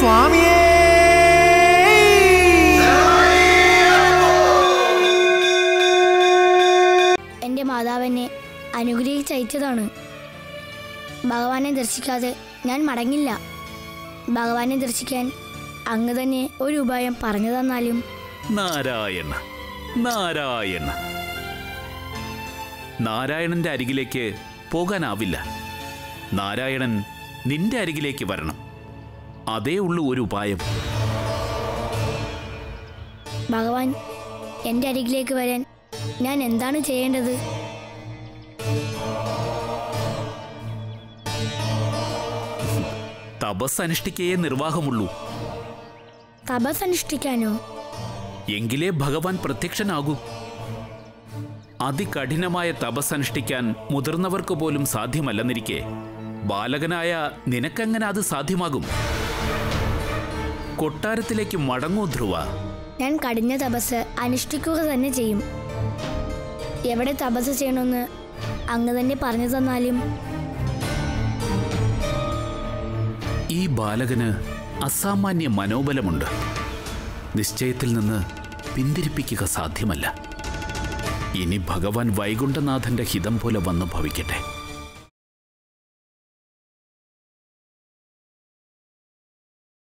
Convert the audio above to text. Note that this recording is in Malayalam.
സ്വാമിയേ. എന്റെ മാതാവിനെ അനുഗ്രഹിച്ചയച്ചതാണ്. ഭഗവാനെ ദർശിക്കാതെ ഞാൻ മടങ്ങില്ല. ഭഗവാനെ ദർശിക്കാൻ അങ്ങ് തന്നെ ഒരു ഉപായം പറഞ്ഞു തന്നാലും. നാരായണ നാരായണ. നാരായണന്റെ അരികിലേക്ക് പോകാനാവില്ല. നാരായണൻ നിന്റെ അരികിലേക്ക് വരണം. അതേ ഉള്ളൂ ഒരു ഉപായം. ഭഗവാൻ എന്റെ അരികിലേക്ക് വരാൻ ഞാൻ എന്താണ് ചെയ്യേണ്ടത്? തപസ് അനുഷ്ഠിക്കേ നിർവാഹമുള്ളൂ. തപസ് അനുഷ്ഠിക്കാനോ എങ്കിലേ ഭഗവാൻ പ്രത്യക്ഷനാകൂ. അതികഠിനമായ തപസ് അനുഷ്ഠിക്കാൻ മുതിർന്നവർക്ക് പോലും സാധ്യമല്ലെന്നിരിക്കെ. ബാലകനായ നിനക്കെങ്ങനെ അത് സാധ്യമാകും? കൊട്ടാരത്തിലേക്ക് മടങ്ങൂ ധ്രുവ. ഞാൻ കഠിന തപസ് അനുഷ്ഠിക്കുക തന്നെ ചെയ്യും. എവിടെ തപസ് ചെയ്യണമെന്ന് അങ്ങ് തന്നെ പറഞ്ഞു തന്നാലും? ഈ ബാലകന് അസാമാന്യ മനോബലമുണ്ട്. നിശ്ചയത്തിൽ നിന്ന് പിന്തിരിപ്പിക്കുക സാധ്യമല്ല. ഇനി ഭഗവാൻ വൈകുണ്ഠനാഥന്റെ ഹിതം പോലെ വന്നു ഭവിക്കട്ടെ.